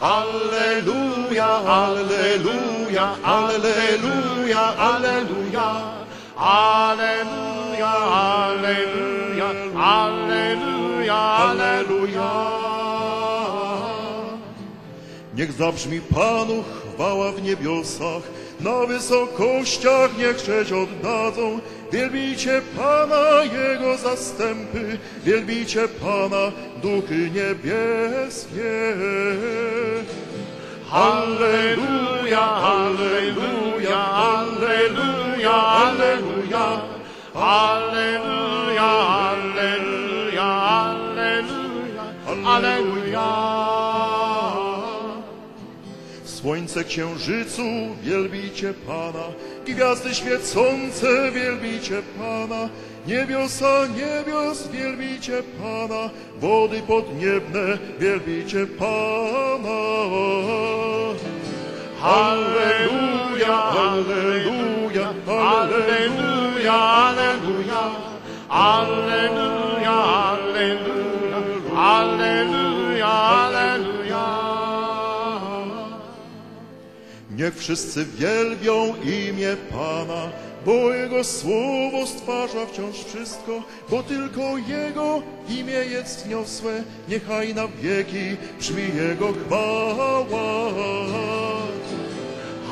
Alleluja, alleluja, alleluja, alleluja. Alleluja, alleluja, alleluja, alleluja. Niech zabrzmi Panu chwała w niebiosach, na wysokościach niech cześć oddadzą. Wielbijcie Pana, Jego zastępy, wielbijcie Pana, duchy niebieskie. Alleluja, alleluja, alleluja, alleluja. Alleluja, alleluja, alleluja, alleluja. Słońce księżycu, wielbijcie Pana, gwiazdy świecące, wielbijcie Pana, niebiosa niebios, wielbijcie Pana, wody podniebne, wielbijcie Pana. Alleluja, alleluja, alleluja, alleluja. Alleluja, Niech wszyscy wielbią imię Pana, bo Jego słowo stwarza wciąż wszystko, bo tylko Jego imię jest niosłe, niechaj na wieki brzmi Jego chwała.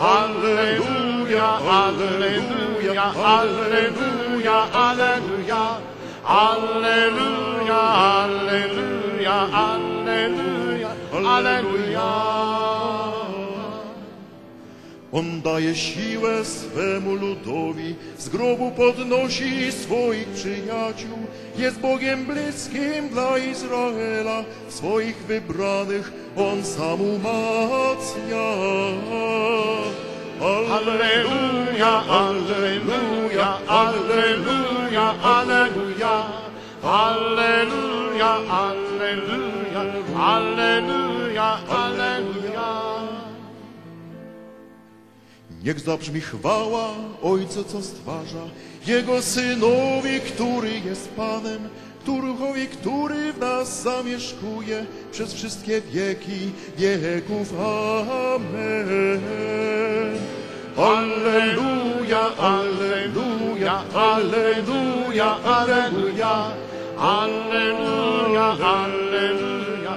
Alleluja, alleluja, alleluja, alleluja. Alleluja, alleluja, alleluja, alleluja. On daje siłę swemu ludowi, z grobu podnosi swoich przyjaciół. Jest Bogiem bliskim dla Izraela, swoich wybranych On sam umacnia. Alleluja, alleluja, alleluja, alleluja. Alleluja, alleluja, alleluja, alleluja. Niech zabrzmi chwała Ojcu, co stwarza, Jego Synowi, który jest Panem, Duchowi, który w nas zamieszkuje przez wszystkie wieki wieków. Amen. Alleluja, alleluja, alleluja, alleluja. Alleluja, alleluja,